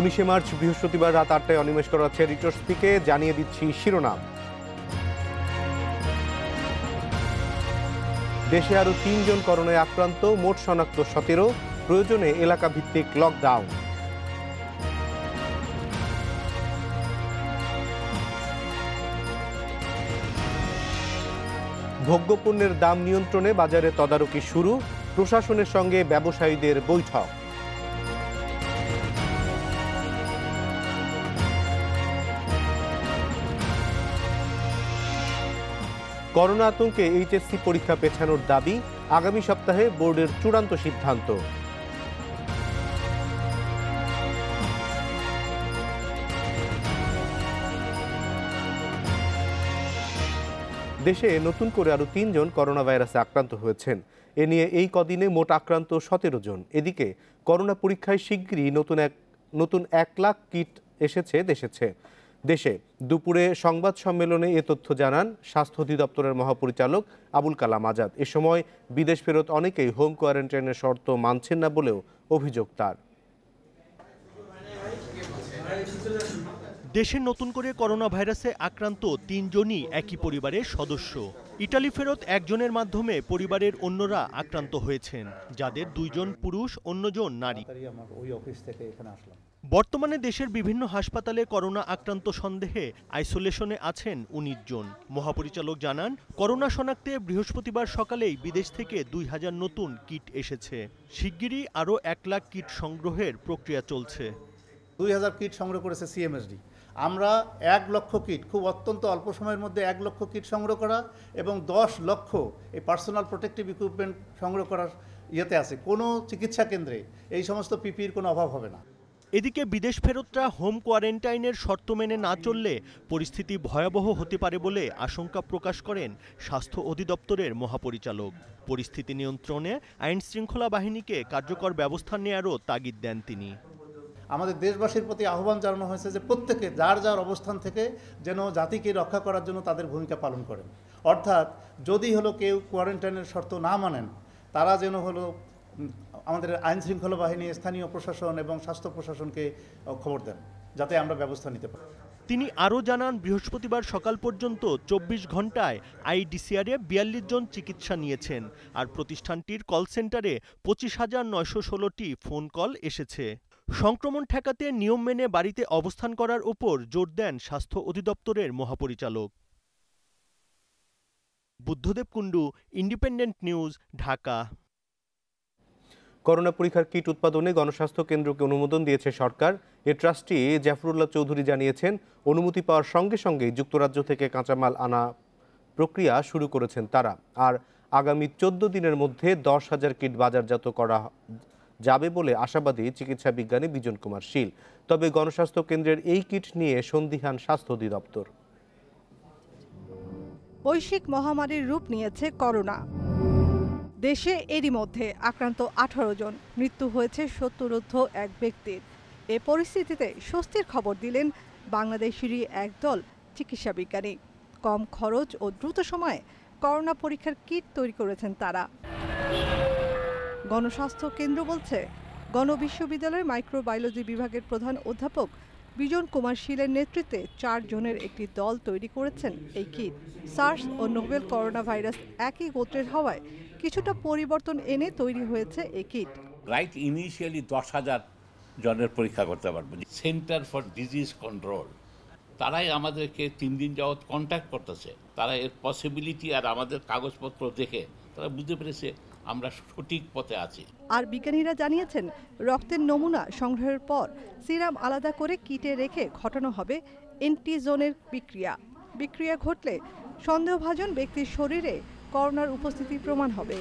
উনিশে মার্চ, বৃহস্পতিবার রাত আটটায় অনিমেষ করা হচ্ছে রিটর্সপিকে জানিয়ে দিচ্ছি শিরোনাম। দেশে আরও তিনজন করোনায় আক্রান্ত, মোট শনাক্ত সতেরো। প্রয়োজনে এলাকা ভিত্তিক লকডাউন ভোগ্যপণ্যের দাম নিয়ন্ত্রণে বাজারে তদারকি শুরু। প্রশাসনের সঙ্গে ব্যবসায়ীদের বৈঠক। করোনা আতঙ্কে এইচএসসি পরীক্ষা পেছানোর দাবি আগামী সপ্তাহে বোর্ডের চূড়ান্ত সিদ্ধান্ত। দেশে নতুন করে আরও তিনজন করোনা ভাইরাসে আক্রান্ত হয়েছেন। এ নিয়ে এই কদিনে মোট আক্রান্ত সতেরো জন। এদিকে করোনা পরীক্ষায় শিগগিরই নতুন এক নতুন এক লাখ কিট এসেছে দেশেছে। দেশে দুপুরে সংবাদ সম্মেলনে এ তথ্য জানান স্বাস্থ্য অধিদপ্তরের মহাপরিচালক আবুল কালাম আজাদ। এ সময় বিদেশ ফেরত অনেকেই হোম কোয়ারেন্টাইনের শর্ত মানছেন না বলেও অভিযোগ তার। দেশে নতুন করে করোনা ভাইরাসে আক্রান্ত তিনজনই একই পরিবারের সদস্য। ইটালি ফেরত একজনের মাধ্যমে পরিবারের অন্যরা আক্রান্ত হয়েছেন যাদের দুইজন পুরুষ অন্যজন নারী। ওই অফিস থেকে এখানে আসলাম। বর্তমানে দেশের বিভিন্ন হাসপাতালে করোনা আক্রান্ত সন্দেহে আইসোলেশনে আছেন উনিশ জন। মহাপরিচালক জানান, করোনা শনাক্তে বৃহস্পতিবার সকালেই বিদেশ থেকে দুই হাজার নতুন কিট এসেছে। শিগগিরই আরও এক লাখ কিট সংগ্রহের প্রক্রিয়া চলছে। দুই হাজার কিট সংগ্রহ করেছে সিএমএসডি। আমরা এক লক্ষ কিট, খুব অত্যন্ত অল্প সময়ের মধ্যে এক লক্ষ কিট সংগ্রহ করা এবং দশ লক্ষ এই পার্সোনাল প্রোটেক্টিভ ইকুইপমেন্ট সংগ্রহ করার ইয়েতে আছে। কোনো চিকিৎসা কেন্দ্রে এই সমস্ত পিপির কোনো অভাব হবে না। এদিকে বিদেশ ফেরতরা হোম কোয়ারেন্টাইনের শর্ত মেনে না চললে পরিস্থিতি ভয়াবহ হতে পারে বলে আশঙ্কা প্রকাশ করেন স্বাস্থ্য অধিদপ্তরের মহাপরিচালক। পরিস্থিতি নিয়ন্ত্রণে আইন শৃঙ্খলা বাহিনীকে কার্যকর ব্যবস্থা নেয়ারও তাগিদ দেন তিনি। আমাদের দেশবাসীর প্রতি আহ্বান জানানো হয়েছে যে প্রত্যেকে যার যার অবস্থান থেকে যেন জাতিকে রক্ষা করার জন্য তাদের ভূমিকা পালন করেন। অর্থাৎ যদি হলো কেউ কোয়ারেন্টাইনের শর্ত না মানেন, তারা যেন হলো আমাদের আইন শৃঙ্খলা বাহিনী, স্থানীয় প্রশাসন এবং স্বাস্থ্য প্রশাসনকে খবর দেন, যাতে আমরা ব্যবস্থা নিতে পারি। তিনি আরও জানান, বৃহস্পতিবার সকাল পর্যন্ত চব্বিশ ঘন্টায় আইডিসিআরে বিয়াল্লিশ জন চিকিৎসা নিয়েছেন আর প্রতিষ্ঠানটির কল সেন্টারে পঁচিশ হাজার নয়শো ষোলোটি ফোন কল এসেছে। সংক্রমণ ঠেকাতে নিয়ম মেনে বাড়িতে অবস্থান করার উপর জোর দেন স্বাস্থ্য অধিদপ্তরের মহাপরিচালক। Buddhadeb Kundu, independent news, Dhaka. Corona পরীক্ষার কিট উৎপাদনে গণস্বাস্থ্য কেন্দ্রকে অনুমোদন দিয়েছে সরকার। এ ট্রাস্টি জাফরুল্লাহ চৌধুরী জানিয়েছেন, অনুমতি পাওয়ার সঙ্গে সঙ্গে যুক্তরাজ্য থেকে কাঁচামাল আনা প্রক্রিয়া শুরু করেছেন তারা। আর আগামী চোদ্দ দিনের মধ্যে দশ হাজার কিট বাজারজাত করা যাবে বলে আশাবাদী চিকিৎসা বিজ্ঞানী বিজন কুমার শীল। তবে গণস্বাস্থ্য কেন্দ্রের এই কিট নিয়ে সন্দিহান স্বাস্থ্য অধিদপ্তর। বৈশ্বিক মহামারীর রূপ নিয়েছে করোনা। দেশে এরই মধ্যে আক্রান্ত আঠারো জন, মৃত্যু হয়েছে সত্তরোর্ধ এক ব্যক্তির। এ পরিস্থিতিতে স্বস্তির খবর দিলেন বাংলাদেশেরই একদল চিকিৎসা বিজ্ঞানী। কম খরচ ও দ্রুত সময়ে করোনা পরীক্ষার কিট তৈরি করেছেন তারা। গণস্বাস্থ্য কেন্দ্র বলছে, গণবিশ্ববিদ্যালয়ের মাইক্রোবায়োলজি বিভাগের প্রধান অধ্যাপক বিজন কুমার শীলের নেতৃত্বে চার জনের একটি দল তৈরি করেছেন এই কিট। সার্স ও নোভেল করোনা ভাইরাস একই গোত্রের হওয়ায় কিছুটা পরিবর্তন এনে তৈরি হয়েছে এই কিট। রাইট ইনিশিয়ালি দশ হাজার জনের পরীক্ষা করতে পারব। সেন্টার ফর ডিজিজ কন্ট্রোল তারাই আমাদেরকে তিন দিন যাবৎ কন্ট্যাক্ট করতেছে। তারা এর পসিবিলিটি আর আমাদের কাগজপত্র দেখে তারা বুঝতে পেরেছে আমরা সঠিক পথে আছি। আর বিজ্ঞানীরা জানিয়েছেন রক্তের নমুনা সংগ্রহের পর সিরাম আলাদা করে কিটে রেখে ঘটানো হবে এন্টিজোনের বিক্রিয়া। বিক্রিয়া ঘটলে সন্দেহভাজন ব্যক্তির শরীরে করোনার উপস্থিতি প্রমাণ হবে।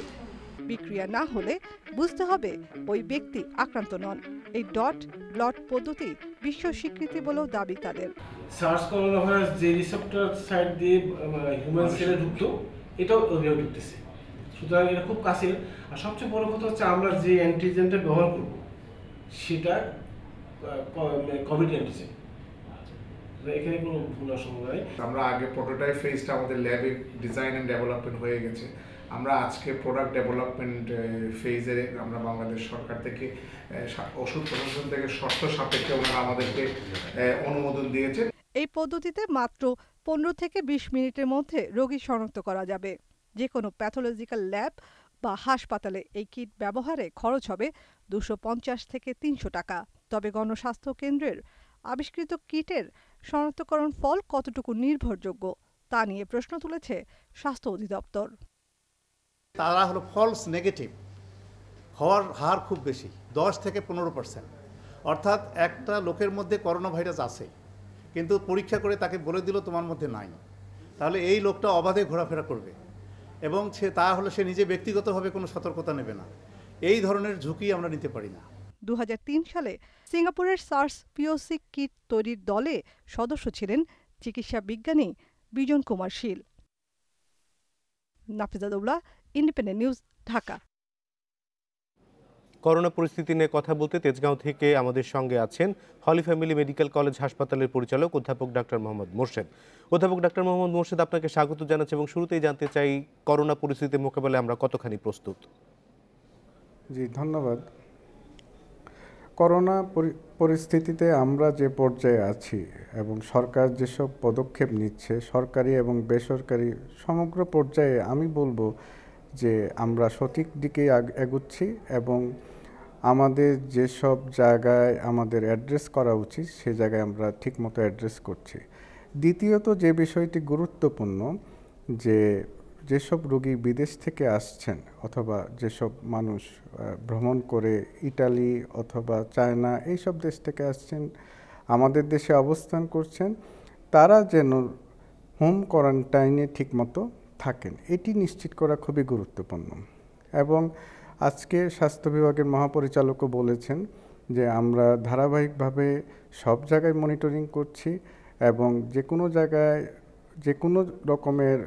বিক্রিয়া না হলে বুঝতে হবে ওই ব্যক্তি আক্রান্ত নন। এই ডট ব্লট পদ্ধতি বিশ্ব স্বীকৃতি বলেও দাবি তাদের। সার্স করোনা ভাইরাস যে রিসেপ্টর সাইড দিয়ে হিউম্যান সেলে ঢুকতো এটাও ওইভাবে ঢুকতেছে। সুতরাং এটা খুব কাছের। আর সবচেয়ে বড় কথা হচ্ছে আমরা যে অ্যান্টিজেনটা ব্যবহার করব সেটা কোভিড অ্যান্টিজেন এখানে কোনো ভুল অসম্ভব নাই আমরা আগে প্রোটোটাইপ ফেজটা আমাদের ল্যাবে ডিজাইন এন্ড ডেভেলপমেন্ট হয়ে গেছে। আমরা আজকে প্রোডাক্ট ডেভেলপমেন্ট ফেজে আমরা বাংলাদেশ সরকার থেকে ওষুধ প্রশাসন থেকে শর্ত সাপেক্ষে ওনারা আমাদেরকে অনুমোদন দিয়েছে। এই পদ্ধতিতে মাত্র পনেরো থেকে বিশ মিনিটের মধ্যে রোগী শনাক্ত করা যাবে। যে কোনো প্যাথোলজিক্যাল ল্যাব বা হাসপাতালে এই কিট ব্যবহারে খরচ হবে দুশো পঞ্চাশ থেকে তিনশো টাকা। তবে গণস্বাস্থ্য কেন্দ্রের আবিষ্কৃত কিটের শনাক্তকরণ ফল কতটুকু নির্ভরযোগ্য, তা নিয়ে প্রশ্ন তুলেছে স্বাস্থ্য অধিদপ্তর। তারা হলো ফলস নেগেটিভ হওয়ার হার খুব বেশি, দশ থেকে পনেরো পার্সেন্ট অর্থাৎ একটা লোকের মধ্যে করোনা ভাইরাস আছে, কিন্তু পরীক্ষা করে তাকে বলে দিল তোমার মধ্যে নাই। তাহলে এই লোকটা অবাধে ঘোরাফেরা করবে, এবং সে তা হলে সে নিজে ব্যক্তিগতভাবে কোনো সতর্কতা নেবে না। এই ধরনের ঝুঁকি আমরা নিতে পারি না। দুহাজার তিন সালে সিঙ্গাপুরের সার্স পিওসি কিট তৈরির দলে সদস্য ছিলেন চিকিৎসা বিজ্ঞানী Bijon Kumar Shil. Nafiza Daula independent news Dhaka. Corona পরিস্থিতি নিয়ে কথা বলতে তেজগাঁও থেকে আমাদের সঙ্গে আছেন হলি ফ্যামিলি মেডিকেল কলেজ হাসপাতালের পরিচালক অধ্যাপক ডাক্তার মোহাম্মদ মোর্শেদ। অধ্যাপক ডাক্তার মোহাম্মদ মোর্শেদ আপনাকে স্বাগত জানাচ্ছি এবং শুরুতেই জানতে চাই করোনা পরিস্থিতি মোকাবেলায় আমরা কতখানি প্রস্তুত? জি ধন্যবাদ। করোনা পরি- পরিস্থিতিতে আমরা যে পর্যায়ে আছি এবং সরকার যেসব পদক্ষেপ নিচ্ছে, সরকারি এবং বেসরকারি সমগ্র পর্যায়ে আমি বলব যে আমরা সঠিক দিকে এগুচ্ছি এবং আমাদের যেসব জায়গায় আমাদের অ্যাড্রেস করা উচিত, সে জায়গায় আমরা ঠিকমতো অ্যাড্রেস করছি। দ্বিতীয়ত যে বিষয়টি গুরুত্বপূর্ণ যে যেসব রোগী বিদেশ থেকে আসছেন অথবা যেসব মানুষ ভ্রমণ করে ইটালি অথবা চায়না এইসব দেশ থেকে আসছেন, আমাদের দেশে অবস্থান করছেন, তারা যেন হোম কোয়ারেন্টাইনে ঠিকমতো থাকেন, এটি নিশ্চিত করা খুবই গুরুত্বপূর্ণ। এবং আজকে স্বাস্থ্য বিভাগের মহাপরিচালকও বলেছেন যে, আমরা ধারাবাহিকভাবে সব জায়গায় মনিটরিং করছি এবং যে কোনো জায়গায় যে কোনো রকমের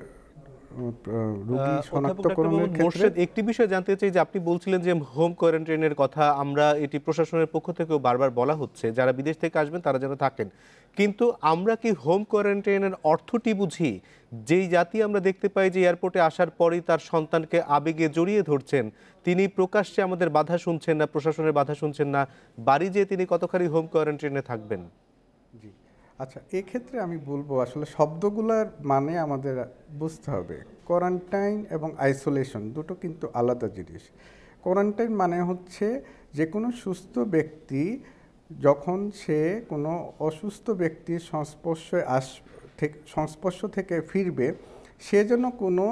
রোগী শনাক্তকরণের ক্ষেত্রে একটি বিষয় জানতে চাই যে আপনি বলছিলেন যে হোম কোয়ারেন্টাইনের কথা আমরা এটি প্রশাসনের পক্ষ থেকেও বারবার বলা হচ্ছে। যারা বিদেশ থেকে আসবেন তারা যেন থাকেন। কিন্তু আমরা কি হোম কোয়ারেন্টাইনের অর্থটি বুঝি? যেই জাতি আমরা দেখতে পাই যে এয়ারপোর্টে আসার পরেই তার সন্তানকে আবেগে জড়িয়ে ধরছেন তিনি প্রকাশ্যে আমাদের বাধা শুনছেন না প্রশাসনের বাধা শুনছেন না বাড়ি যেয়ে তিনি কতখানি হোম কোয়ারেন্টাইনে থাকবেন? জি। আচ্ছা এক্ষেত্রে আমি বলব আসলে শব্দগুলোর মানে আমাদের বুঝতে হবে। কোয়ারেন্টাইন এবং আইসোলেশন দুটো কিন্তু আলাদা জিনিস। কোয়ারেন্টাইন মানে হচ্ছে যে কোনো সুস্থ ব্যক্তি যখন সে কোনো অসুস্থ ব্যক্তির সংস্পর্শে আস সংস্পর্শ থেকে ফিরবে, সে যেন কোনো,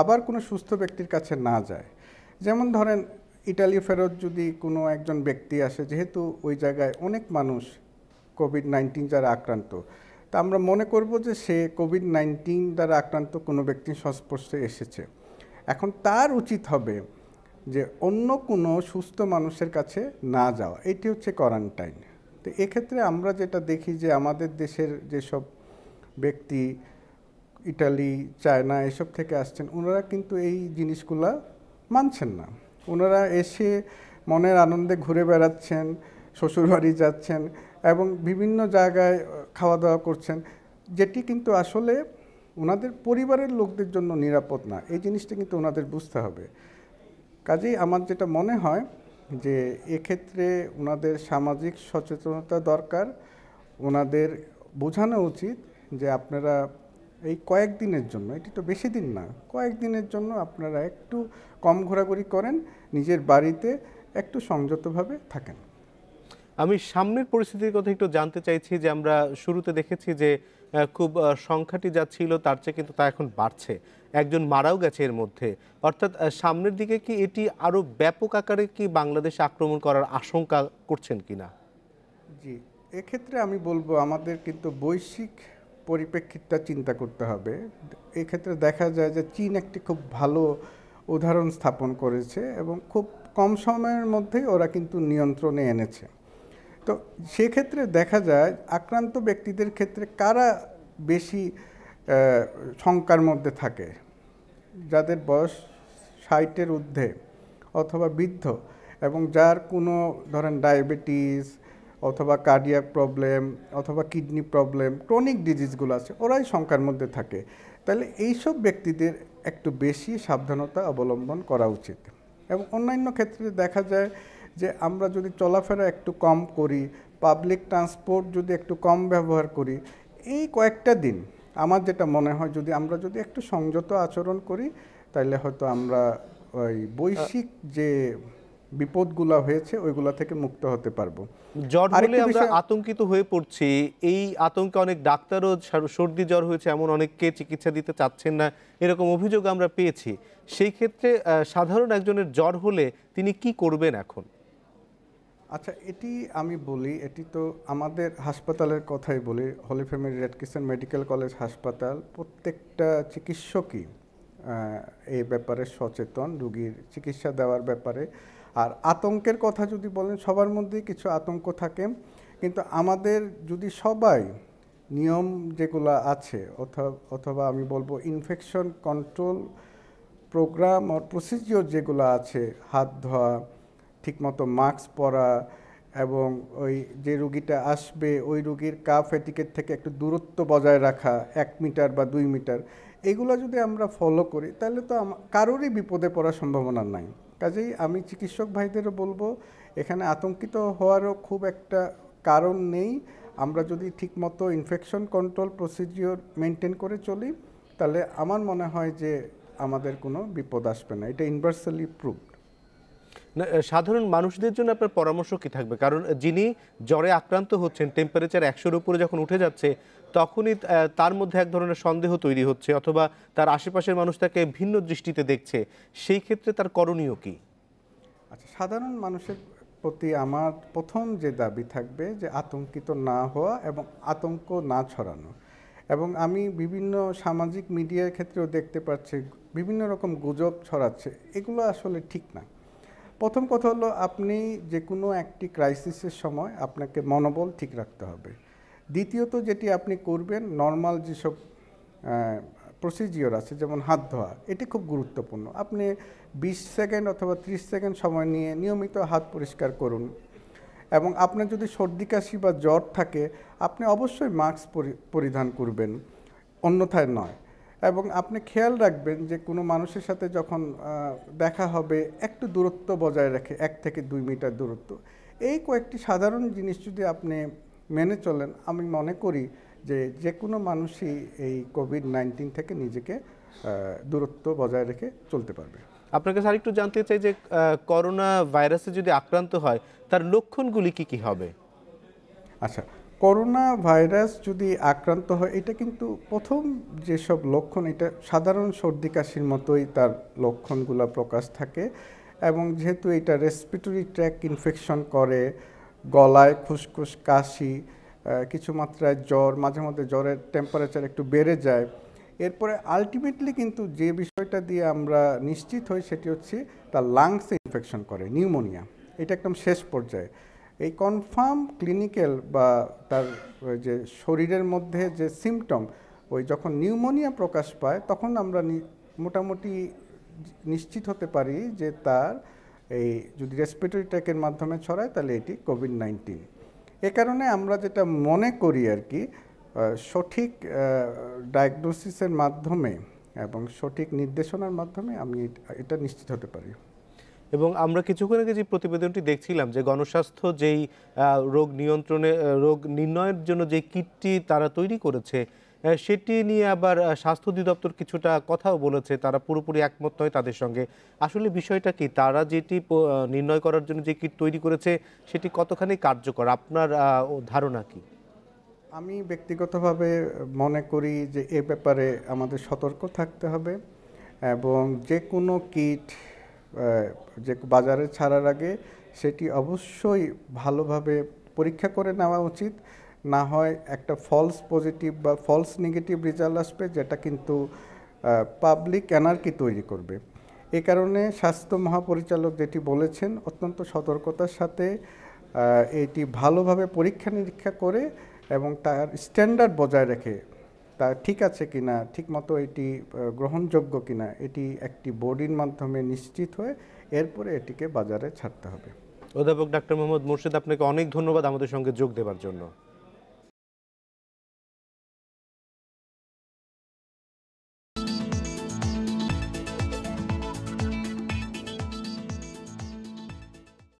আবার কোনো সুস্থ ব্যক্তির কাছে না যায়। যেমন ধরেন, ইটালি ফেরত যদি কোনো একজন ব্যক্তি আসে, যেহেতু ওই জায়গায় অনেক মানুষ কোভিড নাইন্টিন যারা আক্রান্ত। তা আমরা মনে করব যে সে কোভিড নাইন্টিন দ্বারা আক্রান্ত কোনো ব্যক্তির সংস্পর্শে এসেছে। এখন তার উচিত হবে যে অন্য কোনো সুস্থ মানুষের কাছে না যাওয়া। এটি হচ্ছে কোয়ারেন্টাইন তো এক্ষেত্রে আমরা যেটা দেখি যে আমাদের দেশের যেসব ব্যক্তি, ইটালি, চায়না এসব থেকে আসছেন, ওনারা কিন্তু এই জিনিসগুলা মানছেন না। ওনারা এসে মনের আনন্দে ঘুরে বেড়াচ্ছেন, শ্বশুরবাড়ি যাচ্ছেন এবং বিভিন্ন জায়গায় খাওয়া দাওয়া করছেন, যেটি কিন্তু আসলে ওনাদের পরিবারের লোকদের জন্য নিরাপদ না। এই জিনিসটা কিন্তু ওনাদের বুঝতে হবে। কাজেই আমার যেটা মনে হয় যে, এক্ষেত্রে ওনাদের সামাজিক সচেতনতা দরকার। ওনাদের বোঝানো উচিত যে, আপনারা এই কয়েকদিনের জন্য, এটি তো বেশি দিন না, কয়েকদিনের জন্য আপনারা একটু কম ঘোরাঘুরি করেন, নিজের বাড়িতে একটু সংযতভাবে থাকেন। আমি সামনের পরিস্থিতির কথা একটু জানতে চাইছি যে আমরা শুরুতে দেখেছি যে খুব সংখ্যাটি যা ছিল তার চেয়ে কিন্তু তা এখন বাড়ছে। একজন মারাও গেছে এর মধ্যে। অর্থাৎ সামনের দিকে কি এটি আরও ব্যাপক আকারে কি বাংলাদেশে আক্রমণ করার আশঙ্কা করছেন কিনা? জি, এক্ষেত্রে আমি বলব আমাদের কিন্তু বৈশ্বিক পরিপ্রেক্ষিতটা চিন্তা করতে হবে। এক্ষেত্রে দেখা যায় যে চীন একটি খুব ভালো উদাহরণ স্থাপন করেছে এবং খুব কম সময়ের মধ্যেই ওরা কিন্তু নিয়ন্ত্রণে এনেছে। তো সেক্ষেত্রে দেখা যায় আক্রান্ত ব্যক্তিদের ক্ষেত্রে কারা বেশি শঙ্কার মধ্যে থাকে? যাদের বয়স ষাটের ঊর্ধ্বে অথবা বৃদ্ধ এবং যার কোনো ধরেন ডায়াবেটিস অথবা কার্ডিয়াক প্রবলেম অথবা কিডনি প্রবলেম ক্রনিক ডিজিজগুলো আছে, ওরাই শঙ্কার মধ্যে থাকে। তাহলে এইসব ব্যক্তিদের একটু বেশি সাবধানতা অবলম্বন করা উচিত। এবং অন্যান্য ক্ষেত্রে দেখা যায় যে আমরা যদি চলাফেরা একটু কম করি পাবলিক ট্রান্সপোর্ট যদি একটু কম ব্যবহার করি এই কয়েকটা দিন আমার যেটা মনে হয় যদি আমরা যদি একটু সংযত আচরণ করি তাহলে হয়তো আমরা ওই বৈশ্বিক যে বিপদগুলো হয়েছে ওইগুলা থেকে মুক্ত হতে পারব। জ্বর হলে আমরা আতঙ্কিত হয়ে পড়ছি। এই আতঙ্কে অনেক ডাক্তারও সর্দি জ্বর হয়েছে এমন অনেককে চিকিৎসা দিতে চাচ্ছেন না এরকম অভিযোগ আমরা পেয়েছি। সেই ক্ষেত্রে সাধারণ একজনের জ্বর হলে তিনি কি করবেন এখন? আচ্ছা এটি আমি বলি, এটি তো আমাদের হাসপাতালের কথাই বলি Holy Family Red Crescent Medical College হাসপাতাল, প্রত্যেকটা চিকিৎসকই এই ব্যাপারে সচেতন, রুগীর চিকিৎসা দেওয়ার ব্যাপারে। আর আতঙ্কের কথা যদি বলেন, সবার মধ্যেই কিছু আতঙ্ক থাকে। কিন্তু আমাদের যদি সবাই নিয়ম যেগুলো আছে অথবা আমি বলব ইনফেকশন কন্ট্রোল প্রোগ্রাম আর প্রসিজিওর যেগুলো আছে, হাত ধোয়া ঠিকমতো মাস্ক পরা এবং ওই যে রুগীটা আসবে ওই রুগীর কাফ এটিকেট থেকে একটু দূরত্ব বজায় রাখা এক মিটার বা দুই মিটার এগুলো যদি আমরা ফলো করি তাহলে তো কারোরই বিপদে পড়ার সম্ভাবনা নাই। কাজেই আমি চিকিৎসক ভাইদেরও বলব এখানে আতঙ্কিত হওয়ারও খুব একটা কারণ নেই। আমরা যদি ঠিকমতো ইনফেকশন কন্ট্রোল প্রসিজিওর মেনটেন করে চলি তাহলে আমার মনে হয় যে আমাদের কোনো বিপদ আসবে না। এটা না, আহ, সাধারণ মানুষদের জন্য আপনার পরামর্শ কি থাকবে? কারণ যিনি জ্বরে আক্রান্ত হচ্ছেন টেম্পারেচার একশোর উপরে যখন উঠে যাচ্ছে, তখনই তার মধ্যে এক ধরনের সন্দেহ তৈরি হচ্ছে অথবা তার আশেপাশের মানুষ তাকে ভিন্ন দৃষ্টিতে দেখছে। সেই ক্ষেত্রে তার করণীয় কি? আচ্ছা সাধারণ মানুষের প্রতি আমার প্রথম যে দাবি থাকবে যে আতঙ্কিত না হওয়া এবং আতঙ্ক না ছড়ানো। এবং আমি বিভিন্ন সামাজিক মিডিয়ার ক্ষেত্রেও দেখতে পাচ্ছি, বিভিন্ন রকম গুজব ছড়াচ্ছে, এগুলো আসলে ঠিক না। প্রথম কথা হলো আপনি যে কোনো একটি ক্রাইসিসের সময় আপনাকে মনোবল ঠিক রাখতে হবে। দ্বিতীয়ত যেটি আপনি করবেন নর্মাল যেসব প্রসিজিওর আছে, যেমন হাত ধোয়া, এটি খুব গুরুত্বপূর্ণ। আপনি বিশ সেকেন্ড অথবা ত্রিশ সেকেন্ড সময় নিয়ে নিয়মিত হাত পরিষ্কার করুন এবং আপনার যদি সর্দি, কাশি বা জ্বর থাকে, আপনি অবশ্যই মাস্ক পরিধান করবেন। অন্যথায় নয়। এবং আপনি খেয়াল রাখবেন যে কোনো মানুষের সাথে যখন দেখা হবে একটু দূরত্ব বজায় রেখে এক থেকে দুই মিটার দূরত্ব। এই কয়েকটি সাধারণ জিনিস যদি আপনি মেনে চলেন আমি মনে করি যে যে কোনো মানুষই এই কোভিড নাইন্টিন থেকে নিজেকে দূরত্ব বজায় রেখে চলতে পারবে। আপনার কাছে আরেকটু জানতে চাই যে করোনা ভাইরাসে যদি আক্রান্ত হয় তার লক্ষণগুলি কি কি হবে? আচ্ছা করোনা ভাইরাস যদি আক্রান্ত হয়, এটা কিন্তু প্রথম যেসব লক্ষণ, এটা সাধারণ সর্দি কাশির মতোই তার লক্ষণগুলো প্রকাশ থাকে এবং যেহেতু এটা রেসপিরেটরি ট্র্যাক ইনফেকশন করে, গলায় খুসখুস কাশি কিছু মাত্রায় জ্বর, মাঝে মধ্যে জ্বরের টেম্পারেচার একটু বেড়ে যায়, এরপরে আলটিমেটলি কিন্তু যে বিষয়টা দিয়ে আমরা নিশ্চিত হই সেটি হচ্ছে তার লাংসে ইনফেকশন করে নিউমোনিয়া এটা একদম শেষ পর্যায়ে। এই কনফার্ম ক্লিনিক্যাল বা তার যে শরীরের মধ্যে যে সিমটম ওই যখন নিউমোনিয়া প্রকাশ পায়, তখন আমরা মোটামুটি নিশ্চিত হতে পারি যে তার এই যদি রেসপিরেটরি ট্র্যাকের মাধ্যমে ছড়ায়, তাহলে এটি কোভিড নাইন্টিন এ কারণে আমরা যেটা মনে করি আর কি সঠিক ডায়াগনোসিসের মাধ্যমে এবং সঠিক নির্দেশনার মাধ্যমে আমি এটা নিশ্চিত হতে পারি। এবং আমরা কিছুক্ষণ আগে যে প্রতিবেদনটি দেখছিলাম যে গণস্বাস্থ্য যেই রোগ নিয়ন্ত্রণে রোগ নির্ণয়ের জন্য যে কিটটি তারা তৈরি করেছে সেটি নিয়ে আবার স্বাস্থ্য অধিদপ্তর কিছুটা কথাও বলেছে, তারা পুরোপুরি একমত নয় তাদের সঙ্গে। আসলে বিষয়টা কি, তারা যেটি নির্ণয় করার জন্য যে কিট তৈরি করেছে, সেটি কতখানি কার্যকর? আপনার ধারণা কি? আমি ব্যক্তিগতভাবে মনে করি যে এ ব্যাপারে আমাদের সতর্ক থাকতে হবে এবং যে কোনো কিট যে বাজারে ছাড়ার আগে সেটি অবশ্যই ভালোভাবে পরীক্ষা করে নেওয়া উচিত। না হয় একটা ফলস পজিটিভ বা ফলস নেগেটিভ রেজাল্ট আসবে যেটা কিন্তু পাবলিক অ্যানার্কি তৈরি করবে। এ কারণে স্বাস্থ্য মহাপরিচালক যেটি বলেছেন, অত্যন্ত সতর্কতার সাথে এটি ভালোভাবে পরীক্ষা নিরীক্ষা করে এবং তার স্ট্যান্ডার্ড বজায় রেখে তা ঠিক আছে কিনা, ঠিকমতো এটি গ্রহণযোগ্য কিনা, এটি একটি বডির মাধ্যমে নিশ্চিত হয়ে এরপরে এটিকে বাজারে ছাড়তে হবে। অধ্যাপক ডাক্তার মোহাম্মদ মুর্শিদ, আপনাকে অনেক ধন্যবাদ আমাদের সঙ্গে যোগ দেওয়ার জন্য।